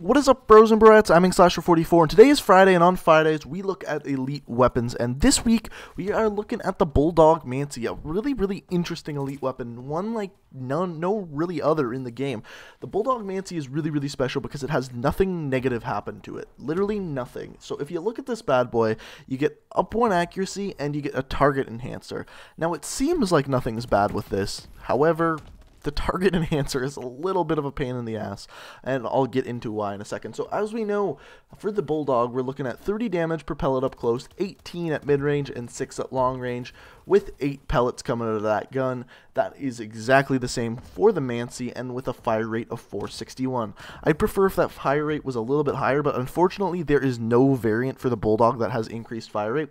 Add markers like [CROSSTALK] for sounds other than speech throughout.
What is up, bros and broettes? I'm Slasher44, and today is Friday, and on Fridays, we look at elite weapons, and this week, we are looking at the Bulldog Mancy, a really, really interesting elite weapon, one like none, no really other in the game. The Bulldog Mancy is really, really special because it has nothing negative happen to it. Literally nothing. So if you look at this bad boy, you get up one accuracy, and you get a target enhancer. Now, it seems like nothing's bad with this, however, the target [LAUGHS] enhancer is a little bit of a pain in the ass, and I'll get into why in a second. So as we know, for the Bulldog, we're looking at 30 damage per pellet up close, 18 at mid-range, and 6 at long range, with 8 pellets coming out of that gun. That is exactly the same for the Mancy, and with a fire rate of 461. I'd prefer if that fire rate was a little bit higher, but unfortunately there is no variant for the Bulldog that has increased fire rate.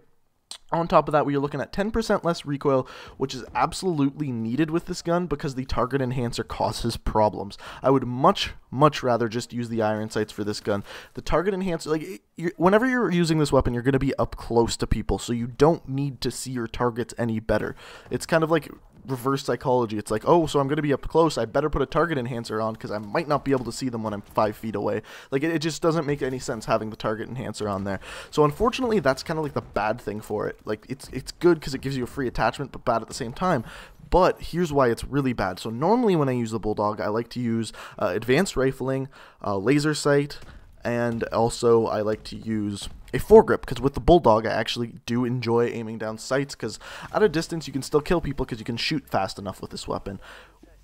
On top of that, we are looking at 10% less recoil, which is absolutely needed with this gun because the target enhancer causes problems. I would much, much rather just use the iron sights for this gun. The target enhancer, like, you're, whenever you're using this weapon, you're going to be up close to people, so you don't need to see your targets any better. It's kind of like reverse psychology. It's like, oh, so I'm going to be up close. I better put a target enhancer on because I might not be able to see them when I'm five feet away. Like, it, it just doesn't make any sense having the target enhancer on there. So, unfortunately, that's kind of like the bad thing for it. Like, it's, it's good because it gives you a free attachment, but bad at the same time. But here's why it's really bad. So normally when I use the Bulldog, I like to use uh, advanced rifling, uh, laser sight, and also I like to use a foregrip because with the bulldog I actually do enjoy aiming down sights because at a distance you can still kill people because you can shoot fast enough with this weapon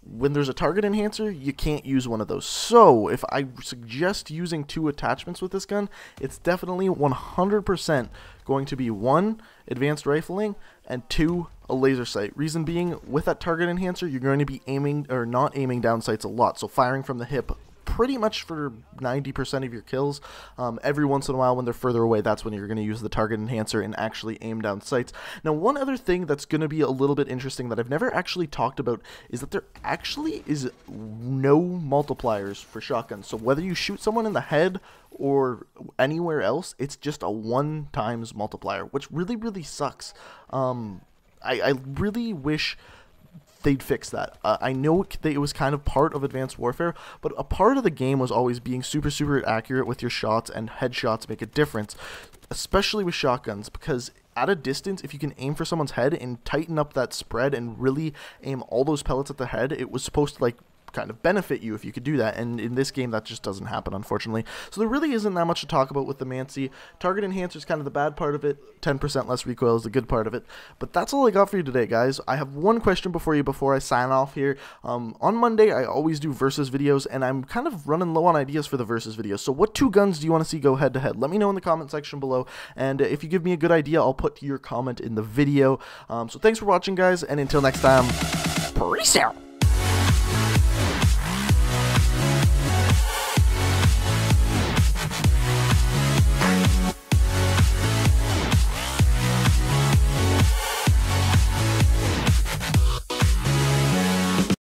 when there's a target enhancer, you can't use one of those. So, if I suggest using two attachments with this gun, it's definitely 100% going to be one, advanced rifling, and two, a laser sight. Reason being, with that target enhancer, you're going to be aiming or not aiming down sights a lot. So, firing from the hip pretty much for 90% of your kills. Um, every once in a while, when they're further away, that's when you're going to use the target enhancer and actually aim down sights. Now, one other thing that's going to be a little bit interesting that I've never actually talked about is that there actually is no multipliers for shotguns. So whether you shoot someone in the head or anywhere else, it's just a one times multiplier, which really, really sucks. Um, I, I really wish they'd fix that. Uh, I know it was kind of part of Advanced Warfare, but a part of the game was always being super, super accurate with your shots, and headshots make a difference, especially with shotguns, because at a distance, if you can aim for someone's head and tighten up that spread and really aim all those pellets at the head, it was supposed to like kind of benefit you if you could do that. And in this game, that just doesn't happen, unfortunately. So there really isn't that much to talk about with the Mancy. Target Enhancer is kind of the bad part of it. 10% less recoil is the good part of it. But that's all I got for you today, guys. I have one question before you before I sign off here. Um, on Monday, I always do versus videos, and I'm kind of running low on ideas for the versus videos. So what two guns do you want to see go head to head? Let me know in the comment section below. And if you give me a good idea, I'll put your comment in the video. Um, so thanks for watching, guys, and until next time, peace out.